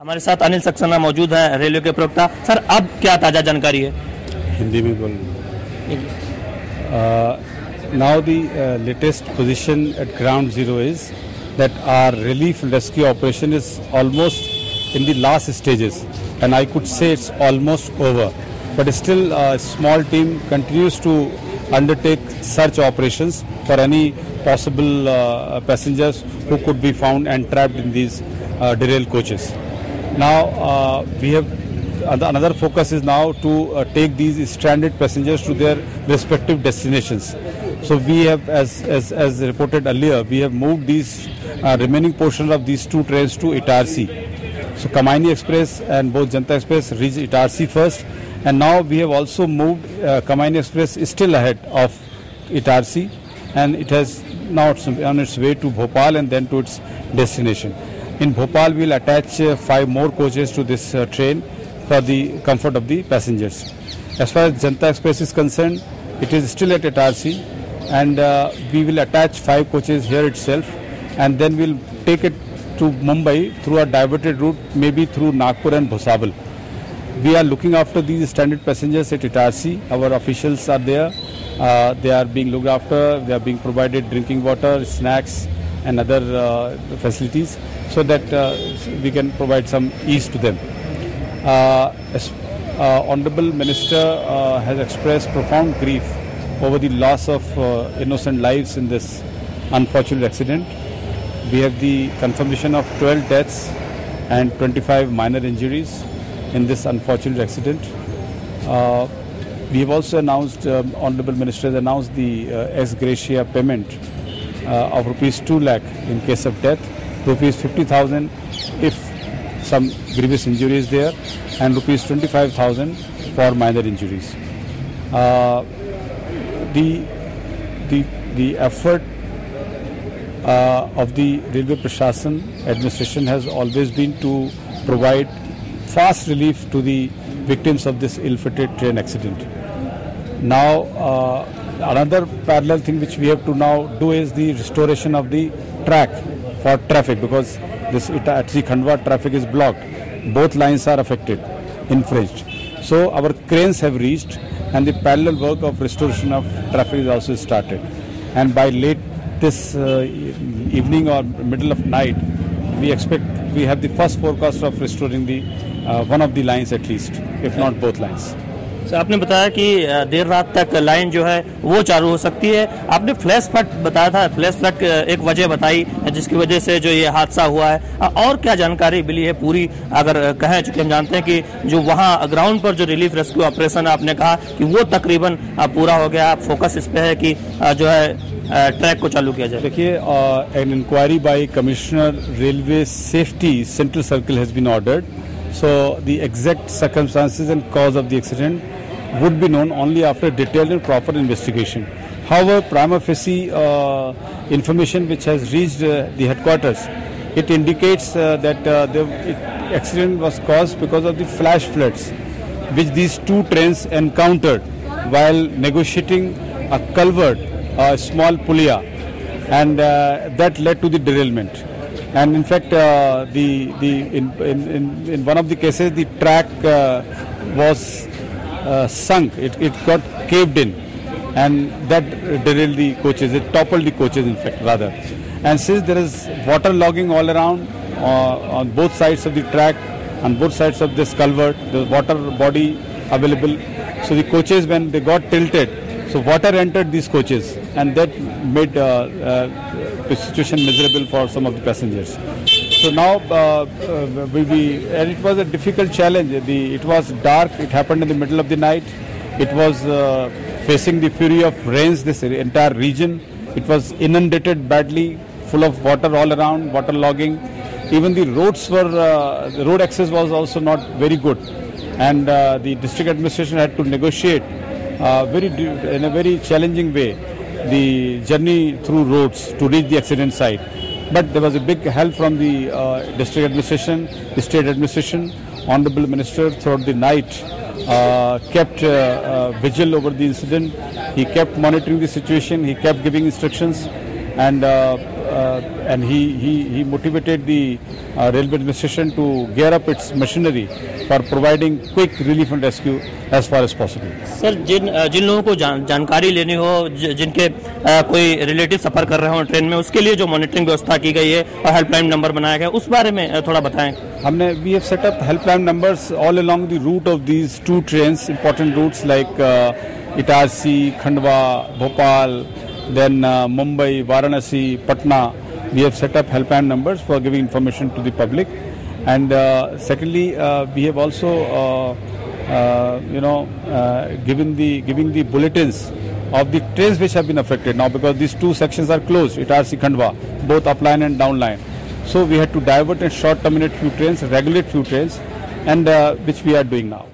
हमारे साथ अनिल सक्सेना मौजूद है, रेलवे के प्रवक्ता। सर, अब क्या ताज़ा जानकारी है? हिंदी में बोल। Now the latest position at ground zero is that our relief rescue operation is almost in the last stages and I could say it's almost over but still small team continues to undertake search operation for any possible passengers who could be found and trapped in these derail uh. Now uh, we have another focus is now to uh, take these stranded passengers to their respective destinations. So we have, as, as, as reported earlier, we have moved these uh, remaining portion of these two trains to Itarsi. So Kamayani Express and both Janta Express reach Itarsi first, and now we have also moved uh, Kamayani Express is still ahead of Itarsi, and it has now on its way to Bhopal and then to its destination. In Bhopal, we will attach uh, five more coaches to this uh, train for the comfort of the passengers. As far as Janta Express is concerned, it is still at Itarsi, and uh, we will attach five coaches here itself, and then we'll take it to Mumbai through a diverted route, maybe through Nagpur and Bhusawal. We are looking after these stranded passengers at Itarsi. Our officials are there. Uh, they are being looked after. They are being provided drinking water, snacks, and other uh, facilities so that uh, we can provide some ease to them. Uh, Honorable Minister has expressed profound grief over the loss of innocent lives in this unfortunate accident. We have the confirmation of 12 deaths and 25 minor injuries in this unfortunate accident. Uh, we have also announced, um, Honorable Minister has announced the uh, ex gratia payment of rupees 2 lakh in case of death, rupees 50,000 if some grievous injury is there, and rupees 25,000 for minor injuries. Uh, the, the, the effort uh, of the Railway Prashasan administration has always been to provide fast relief to the victims of this ill-fated train accident. Now, uh, another parallel thing which we have to now do is the restoration of the track for traffic because this Itarsi Khandwa traffic is blocked. Both lines are affected, infringed. So our cranes have reached and the parallel work of restoration of traffic is also started. And by late this uh, evening or middle of night, we expect we have the first forecast of restoring the uh, one of the lines at least, if not both lines. आपने बताया कि देर रात तक line जो है, वो चालू हो सकती है। आपने फ्लैश फ्लड बताया था, फ्लैश फ्लड एक वजह बताई, जिसकी वजह से जो ये हादसा हुआ है। और क्या जानकारी मिली है पूरी? अगर कहें, चूँकि हम जानते हैं कि जो वहाँ ग्राउंड पर जो रिलीफ रेस्क्यू ऑपरेशन आपने कहा कि वो तकरीबन पूरा हो गया। फोकस इस पर है कि जो है ट्रैक को चालू किया जाए। देखिए an inquiry by commissioner railway safety central circle has been ordered so, the exact circumstances and cause of the accident would be known only after detailed and proper investigation. However prima facie uh, information which has reached uh, the headquarters it indicates uh, that uh, the accident was caused because of the flash floods which these two trains encountered while negotiating a culvert a small pulia and uh, that led to the derailment. And in fact uh, the the in, in, in, one of the cases the track was uh, sunk it, it got caved in. And that derailed the coaches it toppled the coaches in fact rather. And since there is water logging all around uh, on both sides of the track on both sides of this culvert the water body available. So the coaches when they got tilted so water entered these coaches and that made uh, uh, the situation miserable for some of the passengers. So now uh, uh, we, we, and it was a difficult challenge. The, it was dark. It happened in the middle of the night. It was uh, facing the fury of rains. This entire region. It was inundated badly, full of water all around, water logging. Even the roads were uh, the road access was also not very good, and uh, the district administration had to negotiate uh, very in a very challenging way the journey through roads to reach the accident site. But there was a big help from the uh, district administration, the state administration, honorable minister throughout the night uh, kept uh, uh, vigil over the incident. He kept monitoring the situation. He kept giving instructions, and uh, and he, he, he motivated the uh, railway administration to gear up its machinery for providing quick relief and rescue as far as possible. Sir जिन जिन लोगों को जान, जानकारी लेनी हो ज, जिनके अ, कोई रिलेटिव सफ़र कर रहे हो ट्रेन में उसके लिए जो मॉनिटरिंग व्यवस्था की गई है और हेल्पलाइन नंबर बनाया गया उस बारे में थोड़ा बताएँ हमने we have set up helpline numbers all along the route of these two trains important routes like Itarsi Khandwa Bhopal Then uh, Mumbai, Varanasi, Patna, we have set up helpline numbers for giving information to the public. And uh, secondly, uh, we have also, uh, uh, you know, given the giving the bulletins of the trains which have been affected now because these two sections are closed. Itarsi Khandwa, both upline and downline. So we had to divert and short terminate few trains, regulate few trains, and which we are doing now.